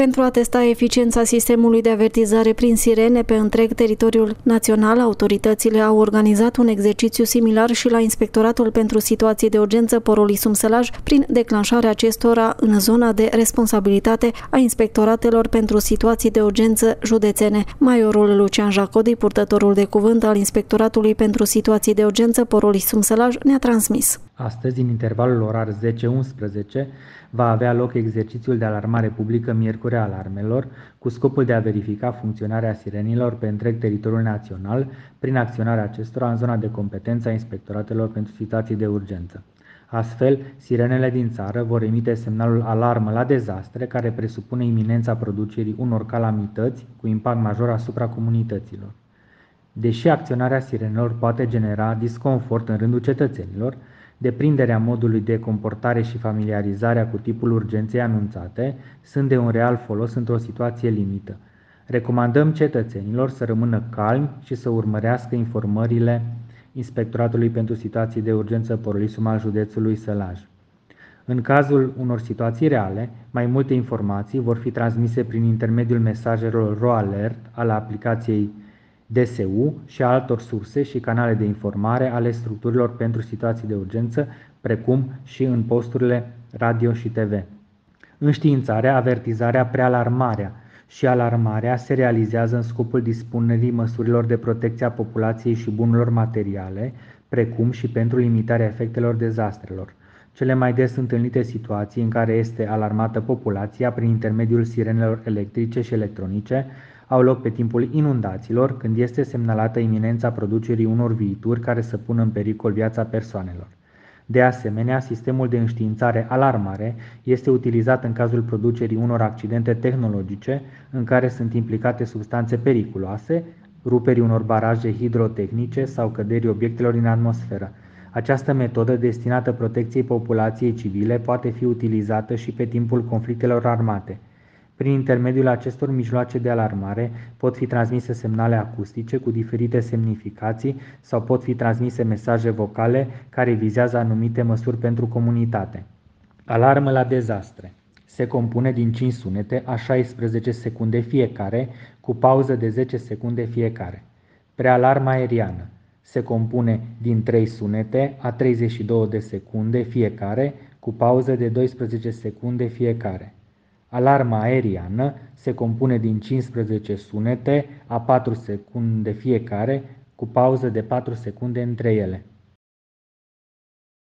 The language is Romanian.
Pentru a testa eficiența sistemului de avertizare prin sirene pe întreg teritoriul național, autoritățile au organizat un exercițiu similar și la Inspectoratul pentru Situații de Urgență Poroli Sumsălaj prin declanșarea acestora în zona de responsabilitate a Inspectoratelor pentru Situații de Urgență județene. Maiorul Lucian Jacodi, purtătorul de cuvânt al Inspectoratului pentru Situații de Urgență Poroli Sumsălaj, ne-a transmis. Astăzi, în intervalul orar 10-11, va avea loc exercițiul de alarmare publică Miercuri Alarmelor, cu scopul de a verifica funcționarea sirenilor pe întreg teritoriul național, prin acționarea acestora în zona de competență a inspectoratelor pentru situații de urgență. Astfel, sirenele din țară vor emite semnalul alarmă la dezastre, care presupune iminența producerii unor calamități cu impact major asupra comunităților. Deși acționarea sirenelor poate genera disconfort în rândul cetățenilor, Deprinderea modului de comportare și familiarizarea cu tipul urgenței anunțate sunt de un real folos într-o situație limită. Recomandăm cetățenilor să rămână calmi și să urmărească informările Inspectoratului pentru Situații de Urgență Porolisum al județului Sălaj. În cazul unor situații reale, mai multe informații vor fi transmise prin intermediul mesajelor RoAlert ale aplicației DSU și a altor surse și canale de informare ale structurilor pentru situații de urgență, precum și în posturile radio și TV. Înștiințarea, avertizarea, prealarmarea și alarmarea se realizează în scopul dispunerii măsurilor de protecție a populației și bunurilor materiale, precum și pentru limitarea efectelor dezastrelor. Cele mai des întâlnite situații în care este alarmată populația prin intermediul sirenelor electrice și electronice au loc pe timpul inundațiilor, când este semnalată iminența producerii unor viituri care să pună în pericol viața persoanelor. De asemenea, sistemul de înștiințare alarmare este utilizat în cazul producerii unor accidente tehnologice în care sunt implicate substanțe periculoase, ruperii unor baraje hidrotehnice sau căderii obiectelor în atmosferă. Această metodă destinată protecției populației civile poate fi utilizată și pe timpul conflictelor armate – prin intermediul acestor mijloace de alarmare pot fi transmise semnale acustice cu diferite semnificații sau pot fi transmise mesaje vocale care vizează anumite măsuri pentru comunitate. Alarmă la dezastre. Se compune din 5 sunete a 16 secunde fiecare, cu pauză de 10 secunde fiecare. Prealarma aeriană. Se compune din 3 sunete a 32 de secunde fiecare, cu pauză de 12 secunde fiecare. Alarma aeriană se compune din 15 sunete a 4 secunde fiecare, cu pauză de 4 secunde între ele.